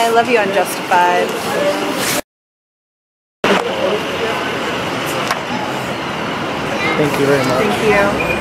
I Love you, Unjustified. Thank you very much. Thank you.